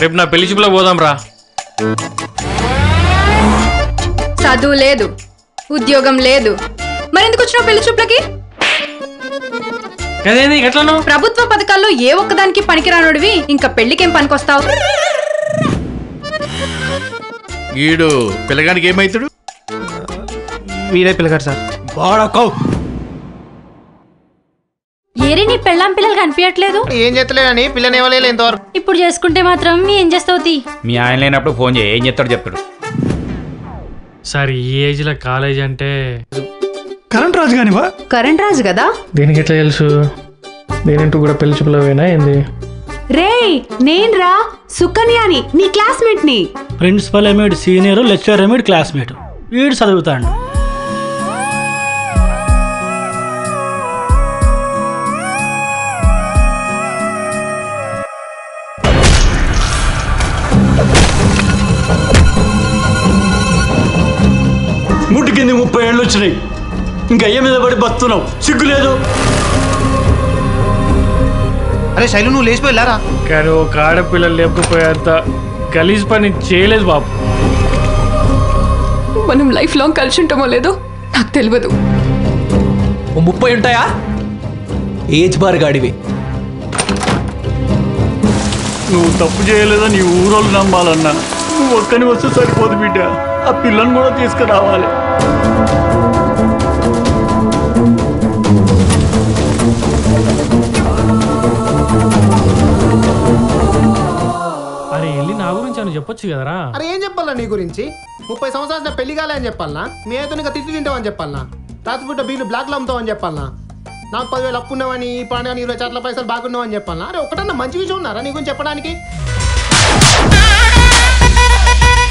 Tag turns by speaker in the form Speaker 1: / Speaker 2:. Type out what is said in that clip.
Speaker 1: రేపు నా పెళ్ళి చూపులో పోదాం రా.
Speaker 2: చదువు లేదు ఉద్యోగం లేదు. మరెందుకు వచ్చినావు పెళ్ళి చూపులకి?
Speaker 1: కదేంది ఎట్లను
Speaker 2: ప్రభుత్వ పథకాల్లో ఏ ఒక్కదానికి పనికిరానుడివి ఇంకా పెళ్ళికేం పనికొస్తావు?
Speaker 3: ఈడు పిల్లగానికి ఏమైతాడు?
Speaker 1: వీడే పిల్లగారు సార్.
Speaker 3: బాడకో
Speaker 4: ఏరి నీ పెళ్ళాం పిల్లలు కనిపించట్లేదు?
Speaker 5: ఏం చేస్తలేనని పిల్లని ఇవ్వలేదు ఇంతవరకు.
Speaker 4: ఇప్పుడు చేసుకుంటే మాత్రం ఏం చేస్తావు తీ
Speaker 6: మీ ఆయన లేనప్పుడు ఫోన్ చేయి ఏం చెప్తాడు చెప్తాడు.
Speaker 1: సార్ ఈ ఏజ్లో కాలేజ్ అంటే
Speaker 7: కరెంట్ రాజు కానివా
Speaker 2: కరెంట్ రాజు కదా?
Speaker 1: దీనికి ఎట్లా తెలుసు? దేనింటూ కూడా పెళ్ళి చూపులో పోయినా ఏంది?
Speaker 2: రే నేను రా. సుకన్యాని నీ క్లాస్మేట్ని
Speaker 7: ప్రిన్సిపల్ ఏమిటి సీనియర్ లెక్చరర్ ఏమిటి క్లాస్మేట్? వీడు చదువుతాడు. ముట్టి కింద ముప్పై ఏళ్ళు వచ్చినాయి ఇంకా అయ్య మీద పడి బతున్నావు? సిగ్గు లేదు.
Speaker 5: అరే శైలు నువ్వు లేచిపోయిలారా
Speaker 1: కానీ ఒక ఆడపిల్లలు లేకపోయేంత గలీజ్ పని చేయలేదు బాబు.
Speaker 2: మనం లైఫ్ లాంగ్ కలిసి ఉంటామో లేదో నాకు తెలియదు.
Speaker 8: ఓ ముప్పై ఉంటాయా? ఏజ్ బార్ గాడివి.
Speaker 7: నువ్వు తప్పు చేయలేదా నీ ఊరోళ్ళు నమ్మాలన్నా. నువ్వు ఒక్కని వస్తే సరిపోదు బిడ్డ. ఆ పిల్లని కూడా తీసుకురావాలి.
Speaker 1: అరే వెళ్ళి నా గురించి అని చెప్పొచ్చు కదరా?
Speaker 5: అరే ఏం చెప్పాలా నీ గురించి? ముప్పై సంవత్సరాలు పెళ్ళి కాలే అని చెప్పాలనా? మీ ఇంకా తిట్టి తింటావని చెప్పాలనా? రాత్రిపూట బీలు బ్లాక్లో అమ్ముతావని చెప్పాలనా? నాకు పదివేలు అప్పు ఉన్నావని ఈ పాండే ఇరవై చాట్ల పైసలు బాగున్నావని చెప్పాలనా? అరే ఒకటన్నా మంచి విషయం ఉన్నారా నీ గురించి చెప్పడానికి? Yeah.